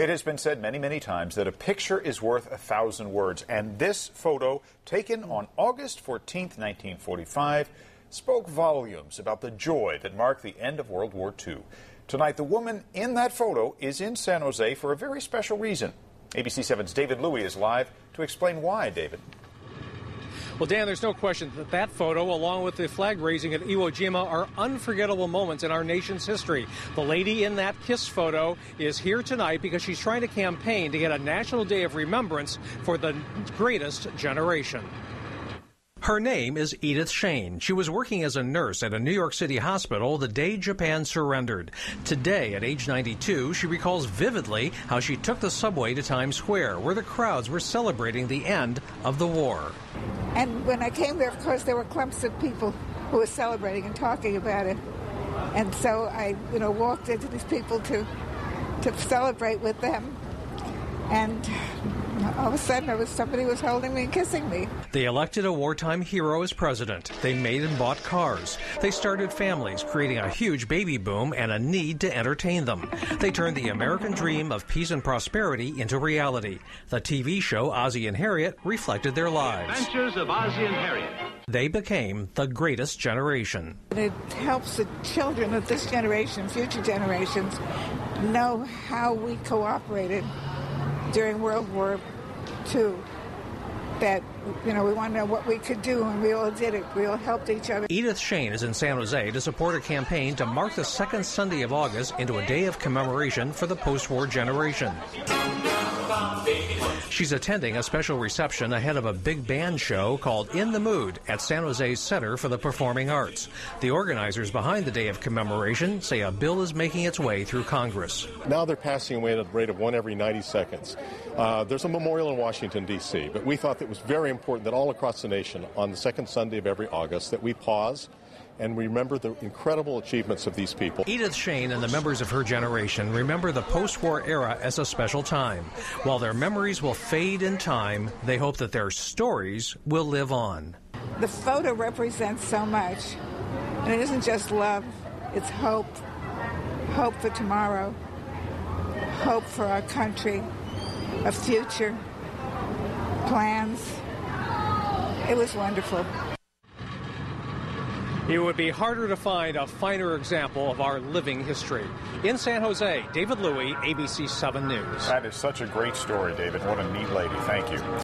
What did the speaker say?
It has been said many, many times that a picture is worth a thousand words, and this photo, taken on August 14, 1945, spoke volumes about the joy that marked the end of World War II. Tonight, the woman in that photo is in San Jose for a very special reason. ABC 7's David Louie is live to explain why, David. Well, Dan, there's no question that that photo, along with the flag raising at Iwo Jima, are unforgettable moments in our nation's history. The lady in that kiss photo is here tonight because she's trying to campaign to get a National Day of Remembrance for the greatest generation. Her name is Edith Shain. She was working as a nurse at a New York City hospital the day Japan surrendered. Today, at age 92, she recalls vividly how she took the subway to Times Square, where the crowds were celebrating the end of the war. And when I came there, of course, there were clumps of people who were celebrating and talking about it. And so I, you know, walked into these people to to celebrate with them. And all of a sudden, it was somebody was holding me and kissing me. They elected a wartime hero as president. They made and bought cars. They started families, creating a huge baby boom and a need to entertain them. They turned the American dream of peace and prosperity into reality. The TV show Ozzie and Harriet reflected their lives. Adventures of Ozzie and Harriet. They became the greatest generation. It helps the children of this generation, future generations, know how we cooperated during World War II. That, you know, we want to know what we could do, and we all did it. We all helped each other. Edith Shain is in San Jose to support a campaign to mark the second Sunday of August into a day of commemoration for the post war generation. She's attending a special reception ahead of a big band show called In the Mood at San Jose's Center for the Performing Arts. The organizers behind the day of commemoration say a bill is making its way through Congress. Now they're passing away at a rate of one every 90 seconds. Uh, there's a memorial in Washington, D.C., but we thought it was very important that all across the nation, on the second Sunday of every August, that we pause and remember the incredible achievements of these people. Edith Shain and the members of her generation remember the post war era as a special time. While their memories will fade in time, they hope that their stories will live on. The photo represents so much. And it isn't just love, it's hope. Hope for tomorrow, hope for our country, a future, plans. It was wonderful. It would be harder to find a finer example of our living history. In San Jose, David Louie, ABC 7 News. That is such a great story, David. What a neat lady. Thank you.